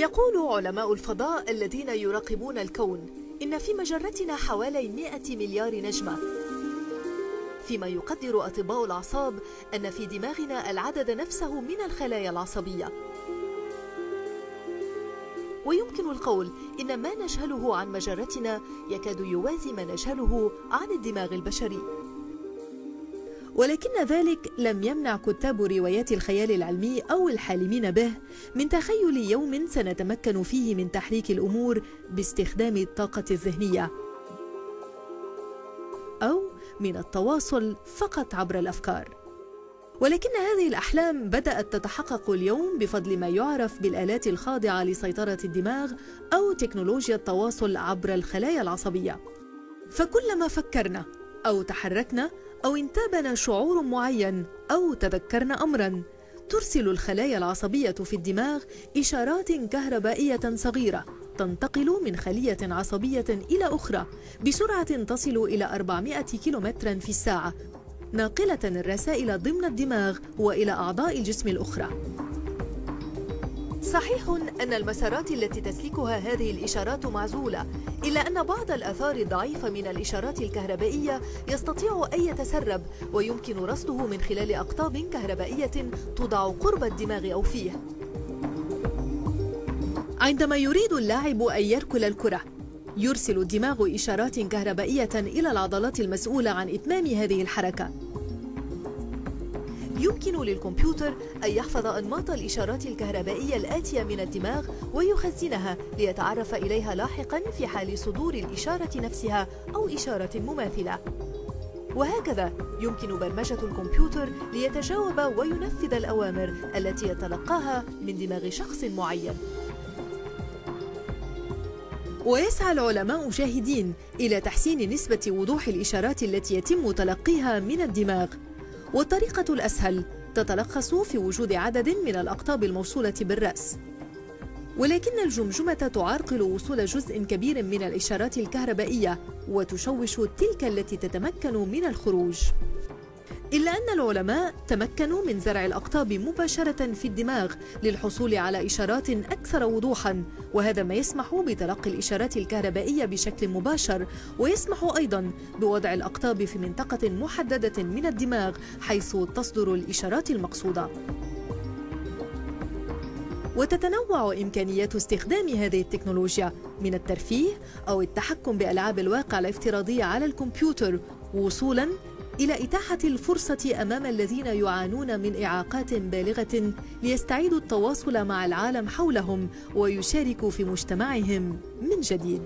يقول علماء الفضاء الذين يراقبون الكون إن في مجرتنا حوالي 100 مليار نجمة. فيما يقدر أطباء الأعصاب أن في دماغنا العدد نفسه من الخلايا العصبية. ويمكن القول إن ما نجهله عن مجرتنا يكاد يوازي ما نجهله عن الدماغ البشري. ولكن ذلك لم يمنع كتاب روايات الخيال العلمي أو الحالمين به من تخيل يوم سنتمكن فيه من تحريك الأمور باستخدام الطاقة الذهنية أو من التواصل فقط عبر الأفكار. ولكن هذه الأحلام بدأت تتحقق اليوم بفضل ما يعرف بالآلات الخاضعة لسيطرة الدماغ أو تكنولوجيا التواصل عبر الخلايا العصبية. فكلما فكرنا أو تحركنا أو انتابنا شعور معين أو تذكرنا أمرا. ترسل الخلايا العصبية في الدماغ إشارات كهربائية صغيرة تنتقل من خلية عصبية إلى أخرى بسرعة تصل إلى 400 كيلومترا في الساعة ناقلة الرسائل ضمن الدماغ وإلى أعضاء الجسم الأخرى. صحيح أن المسارات التي تسلكها هذه الإشارات معزولة إلا أن بعض الآثار الضعيفة من الإشارات الكهربائية يستطيع أن يتسرب ويمكن رصده من خلال أقطاب كهربائية توضع قرب الدماغ أو فيه. عندما يريد اللاعب أن يركل الكرة يرسل الدماغ إشارات كهربائية إلى العضلات المسؤولة عن إتمام هذه الحركة. يمكن للكمبيوتر أن يحفظ أنماط الإشارات الكهربائية الآتية من الدماغ ويخزنها ليتعرف إليها لاحقا في حال صدور الإشارة نفسها أو إشارة مماثلة. وهكذا يمكن برمجة الكمبيوتر ليتجاوب وينفذ الأوامر التي يتلقاها من دماغ شخص معين. ويسعى العلماء جاهدين إلى تحسين نسبة وضوح الإشارات التي يتم تلقيها من الدماغ. والطريقة الأسهل تتلخص في وجود عدد من الأقطاب الموصولة بالرأس. ولكن الجمجمة تعرقل وصول جزء كبير من الإشارات الكهربائية وتشوش تلك التي تتمكن من الخروج. إلا أن العلماء تمكنوا من زرع الأقطاب مباشرة في الدماغ للحصول على إشارات أكثر وضوحا وهذا ما يسمح بتلقي الإشارات الكهربائية بشكل مباشر ويسمح أيضا بوضع الأقطاب في منطقة محددة من الدماغ حيث تصدر الإشارات المقصودة. وتتنوع إمكانيات استخدام هذه التكنولوجيا من الترفيه أو التحكم بألعاب الواقع الافتراضي على الكمبيوتر وصولاً إلى إتاحة الفرصة أمام الذين يعانون من إعاقات بالغة ليستعيدوا التواصل مع العالم حولهم ويشاركوا في مجتمعهم من جديد.